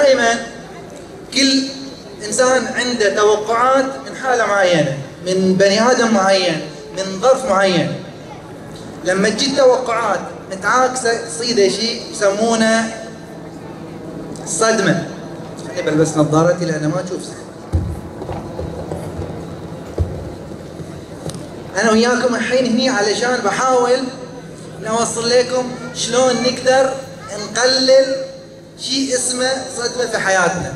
دائما كل إنسان عنده توقعات من حالة معينة من بني آدم معين من ظرف معين. لما تجي توقعات متعاكسه يصير شيء يسمونه صدمة. خليني بلبس نظارتي لأن ما أشوف أنا وياكم الحين هني علشان بحاول نوصل لكم شلون نقدر نقلل شيء اسمه صدمه في حياتنا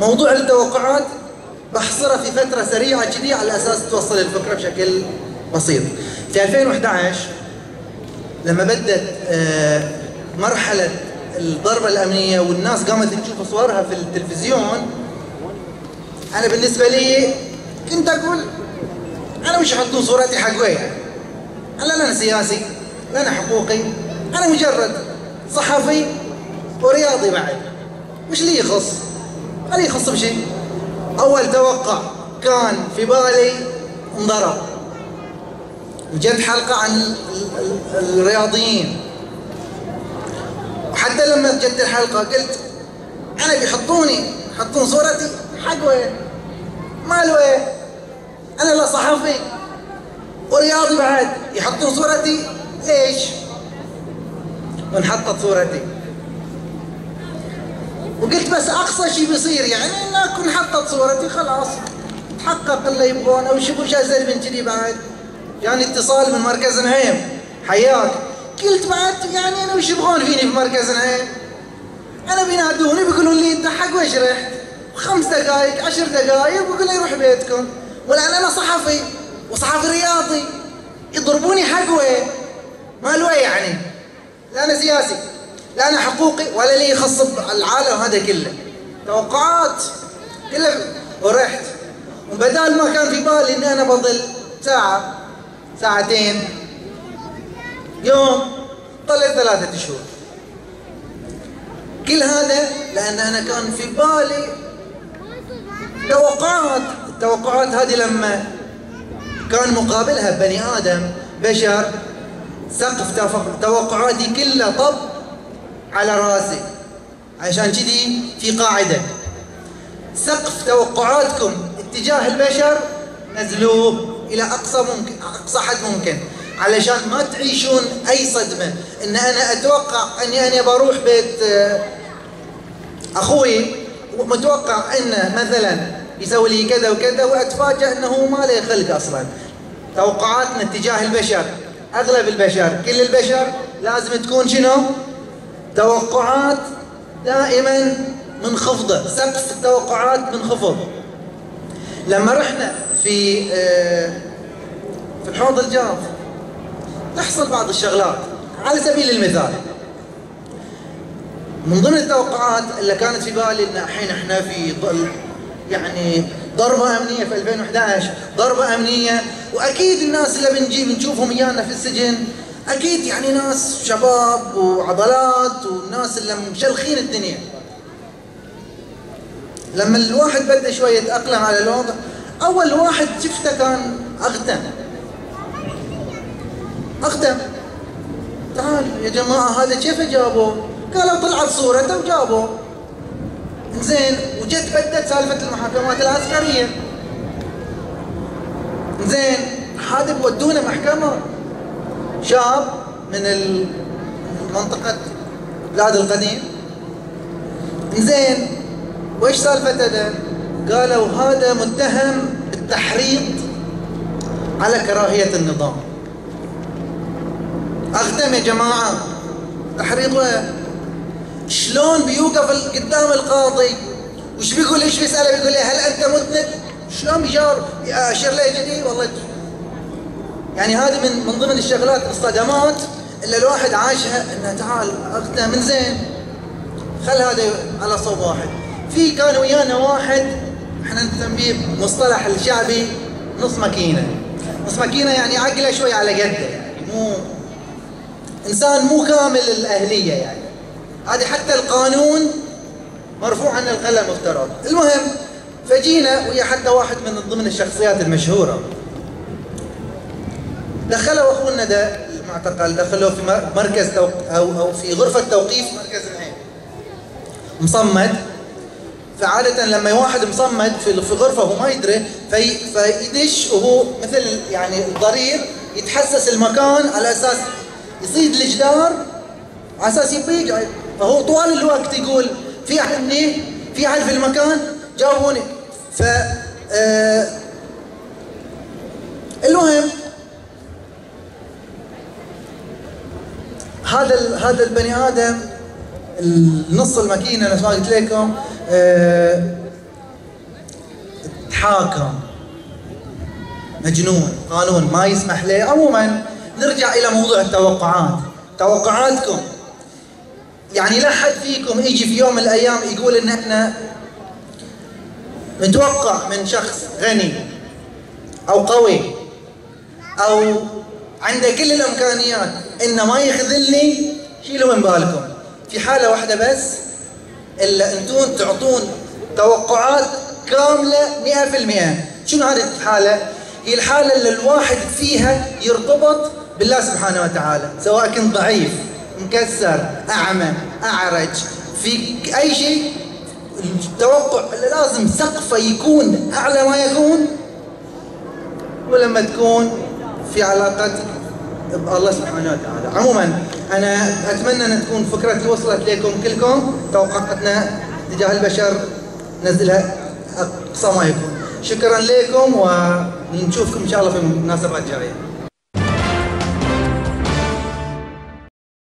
موضوع التوقعات بحصره في فترة سريعة كذي على أساس توصل الفكرة بشكل بسيط. في 2011 لما بدت آه، مرحلة الضربة الأمنية والناس قامت تشوف صورها في التلفزيون أنا بالنسبة لي كنت أقول أنا مش يحطون صورتي حق وين أنا لا أنا سياسي لا أنا حقوقي أنا مجرد صحفي ورياضي بعد وش لي يخص؟ هل يخص بشيء؟ أول توقع كان في بالي انضرب وجت حلقة عن ال ال الرياضيين وحتى لما جت الحلقة قلت أنا بيحطوني يحطون صورتي حق وين؟ مال وين؟ أنا لا صحفي ورياضي بعد يحطون صورتي ليش؟ وانحطت صورتي. وقلت بس أقصى شيء بيصير يعني ان أكون حطت صورتي خلاص. تحقق اللي يبغونه. وش وش ازل من كذي بعد؟ يعني اتصال من مركز نعيم. حياك. قلت بعد يعني أنا وش يبغون فيني في مركز نعيم؟ أنا بينادوني بيقولون لي انت حق وش رحت؟ خمس دقائق عشر دقائق بقول لي روح بيتكم. والان أنا صحفي. وصحفي رياضي. يضربوني حق وين؟ وين يعني؟ لا أنا سياسي لا أنا حقوقي ولا لي يخص العالم هذا كله. توقعات كله ورحت. وبدال ما كان في بالي إني أنا بظل ساعة ساعتين يوم طلعت ثلاثة شهور. كل هذا لأن أنا كان في بالي توقعات. التوقعات هذه لما كان مقابلها بني آدم بشر سقف توقعاتي كلها طب على رأسي. عشان كذي في قاعدة. سقف توقعاتكم اتجاه البشر نزلوه إلى أقصى ممكن أقصى حد ممكن. علشان ما تعيشون أي صدمة. إن أنا أتوقع أني أنا بروح بيت أخوي ومتوقع إنه مثلا يسوي لي كذا وكذا وأتفاجأ إنه ما له خلق أصلا. توقعاتنا اتجاه البشر. أغلب البشر كل البشر لازم تكون شنو؟ توقعات دائما منخفضة سقف التوقعات منخفض لما رحنا في في الحوض الجاف تحصل بعض الشغلات على سبيل المثال من ضمن التوقعات اللي كانت في بالي إن الحين إحنا في يعني ضربة أمنية في 2011 ضربة أمنية وأكيد الناس اللي بنجي بنشوفهم إيانا في السجن أكيد يعني ناس شباب وعضلات والناس اللي مشلخين الدنيا. لما الواحد بدا شوية يتأقلم على الوضع أول واحد شفته كان اغتم اغتم تعال يا جماعة هذا كيف جابوه؟ قالوا طلعت صورته وجابوه. زين وجت بدت سالفة المحاكمات العسكرية. زين هذا بودونا محكمة شاب من منطقة بلاد القديم زين وإيش سالفته؟ قالوا هذا متهم بالتحريض على كراهية النظام أخدم يا جماعة تحريض؟ شلون بيوقف قدام القاضي وش بيقول إيش بيسأله بيقول له هل أنت مذنب؟ شلون بيجاوب؟ أشر له جدي والله يعني هذه من من ضمن الشغلات الصدمات اللي الواحد عاشها إنه تعال اخذنا من زين. خل هذا على صوب واحد. في كان ويانا واحد إحنا نسميه مصطلح الشعبي نص ماكينة. نص ماكينة يعني عقله شوي على قده يعني مو إنسان مو كامل الأهلية يعني. هذه حتى القانون مرفوع عن القلم مفترض المهم فجينا ويا حتى واحد من ضمن الشخصيات المشهورة. دخلوا أخونا ده المعتقل دخلوه في مركز توق... أو أو في غرفة توقيف مركز العين مصمد. فعادة لما واحد مصمد في في غرفة وهو ما يدري في فيدش وهو مثل يعني الضرير يتحسس المكان على أساس يصيد الجدار على أساس يبيج. فهو طوال الوقت يقول في أحد هني؟ في أحد في المكان؟ جاوبوني. ف آه المهم هذا هذا البني آدم النص الماكينه نفس ما قلت لكم أه تحاكم. مجنون قانون ما يسمح له عموما نرجع إلى موضوع التوقعات. توقعاتكم. يعني لا حد فيكم يجي في يوم من الأيام يقول إن إحنا نتوقع من شخص غني أو قوي أو عنده كل الإمكانيات إنه ما يخذلني شيلوا من بالكم في حالة واحدة بس إلا أنتم تعطون توقعات كاملة 100% شنو هذه الحالة؟ هي الحالة اللي الواحد فيها يرتبط بالله سبحانه وتعالى سواء كنت ضعيف مكسر أعمى أعرج في أي شيء التوقع اللي لازم سقفه يكون أعلى ما يكون؟ ولما تكون في علاقتك بالله سبحانه وتعالى. عموما أنا أتمنى أن تكون فكرتي وصلت لكم كلكم. توقعاتنا تجاه البشر نزلها أقصى ما يكون. شكرا لكم ونشوفكم إن شاء الله في المناسبات الجايه